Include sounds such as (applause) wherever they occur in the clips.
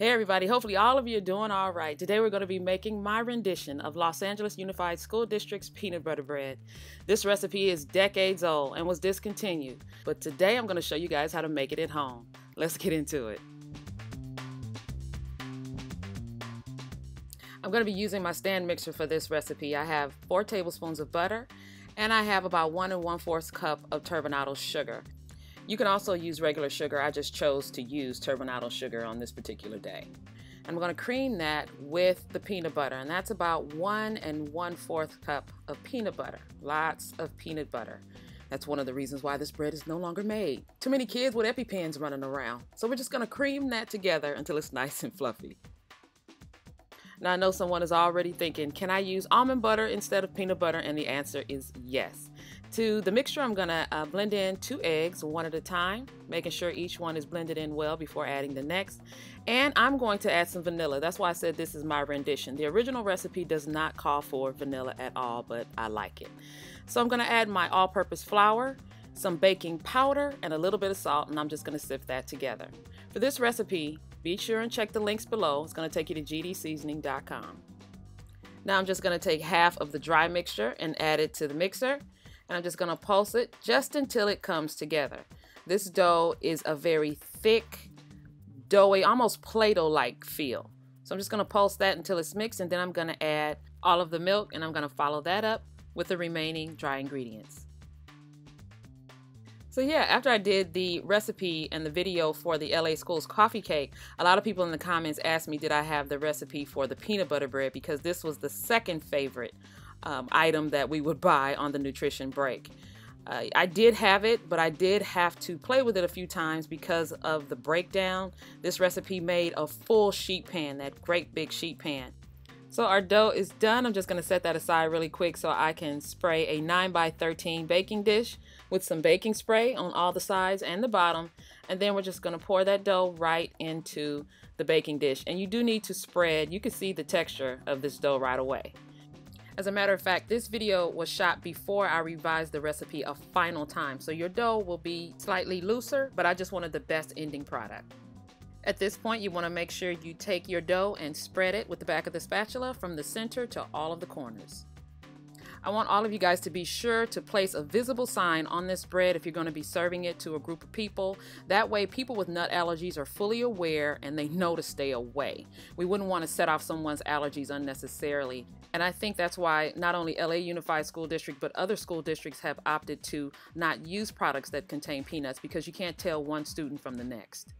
Hey everybody, hopefully all of you are doing all right. Today we're going to be making my rendition of Los Angeles Unified School District's peanut butter bread. This recipe is decades old and was discontinued, but today I'm going to show you guys how to make it at home. Let's get into it. I'm going to be using my stand mixer for this recipe. I have four tablespoons of butter and I have about one and one fourth cup of turbinado sugar. You can also use regular sugar. I just chose to use turbinado sugar on this particular day. I'm going to cream that with the peanut butter, and that's about one and one fourth cup of peanut butter. Lots of peanut butter. That's one of the reasons why this bread is no longer made. Too many kids with EpiPens running around. So we're just going to cream that together until it's (laughs) nice and fluffy. Now I know someone is already thinking, can I use almond butter instead of peanut butter? And the answer is yes. To the mixture, I'm to uh, blend in two eggs one at a time, making sure each one is blended in well before adding the next. And I'm going to add some vanilla. That's why I said this is my rendition. The original recipe does not call for vanilla at all, but I like it. So I'm to add my all-purpose flour, some baking powder, and a little bit of salt, and I'm just to sift that together. For this recipe, be sure and check the links below. It's going to take you to gdseasoning.com. Now I'm just going to take half of the dry mixture and add it to the mixer and I'm just going to pulse it just until it comes together. This dough is a very thick, doughy, almost Play-Doh-like feel. So I'm just going to pulse that until it's mixed and then I'm going to add all of the milk and I'm going to follow that up with the remaining dry ingredients. So yeah, after I did the recipe and the video for the LA Schools coffee cake, a lot of people in the comments asked me did I have the recipe for the peanut butter bread because this was the second favorite um, item that we would (laughs) buy on the nutrition break. Uh, I did have it, but I did have to play with it a few times because of the breakdown. This recipe made a full sheet pan, that great big sheet pan. So our dough is done. I'm just going to set that aside really quick so I can spray a 9 by 13 baking dish with some baking spray on all the sides and the bottom. And then we're just going to pour that dough right into the baking dish. And you do need to spread. You can see the texture of this dough right away. As a matter of fact, this video was shot before I revised the recipe a final time, so your dough will be slightly looser, but I just wanted the best ending product. At this point, you want to make sure you take your dough and spread it with the back of the spatula from the center to all of the corners. I want all of you guys to be sure to place a visible sign on this bread if you're going to be serving it to a group of people. That way, people with nut allergies are fully aware and they know to stay away. We wouldn't want to set off someone's allergies unnecessarily. And I think that's why not only LA Unified School District, but other school districts have opted to not use products that contain peanuts because you can't tell one student from the next.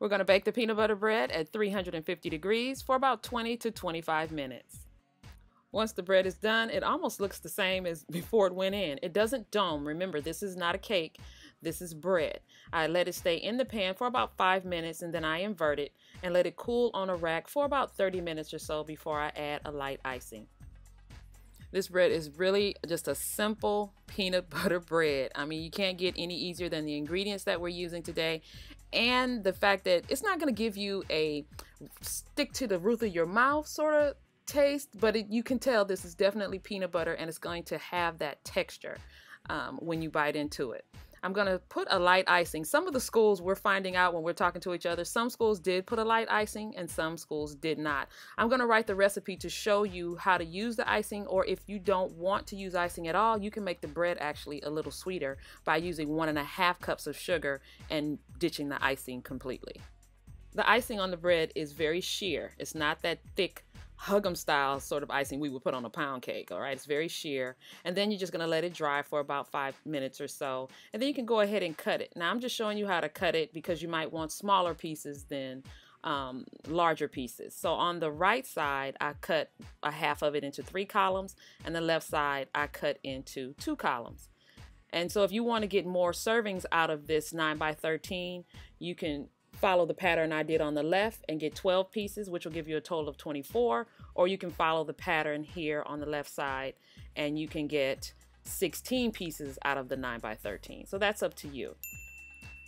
We're going to bake the peanut butter bread at 350 degrees for about 20 to 25 minutes. Once the bread is done, it almost looks the same as (laughs) before it went in. It doesn't dome. Remember, this is not a cake. This is bread. I let it stay in the pan for about five minutes and then I invert it and let it cool on a rack for about 30 minutes or so before I add a light icing. This bread is really just a simple peanut (laughs) butter bread. I mean, you can't get any easier than the ingredients that we're using today and the fact that it's not going to give you a stick to the roof of your mouth sort of taste, but it, you can tell this is definitely peanut butter and it's going to have that texture um, when you bite into it. I'm going to put a light icing. Some of the schools we're finding out when we're talking to each other, some schools did put a light icing and some schools did not. I'm going to write the recipe to show you how to use the icing or if you don't want to use icing at all, you can make the bread actually a little sweeter by using one and a half cups of sugar and ditching the icing completely. The icing on the bread is very sheer. It's not that thick Hug'em style sort of icing we would put on a pound cake. All right, it's very sheer. And then you're just going to let it dry for about five minutes or so. And then you can go ahead and cut it. Now I'm just showing you how to cut it because you might want smaller pieces than um, larger pieces. So on the right side, I cut a half of it into three columns, and the left side, I cut into two columns. And so if you want to get more servings out of this 9 by 13, you can follow the pattern I did on the left and get 12 pieces, which will give you a total of 24, or you can follow the pattern here on the left side and you can get 16 pieces out of the 9 by 13. So that's up to you.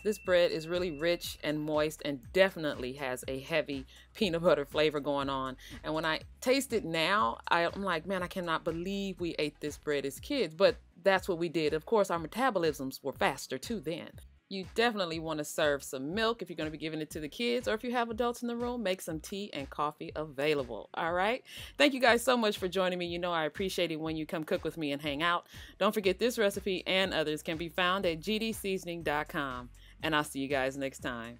This bread is really rich and moist and definitely has a heavy (laughs) peanut butter flavor going on. And when I taste it now, I'm like, man, I cannot believe we ate this bread as kids. But that's what we did. Of course, our metabolisms were faster too then. You definitely want to serve some milk if you're going to be giving it to the kids, or if you have adults in the room, make some tea and coffee available. All right. Thank you guys so much for joining me. You know, I appreciate it when you come cook with me and hang out. Don't forget this recipe and others can be found at gdseasoning.com. And I'll see you guys next time.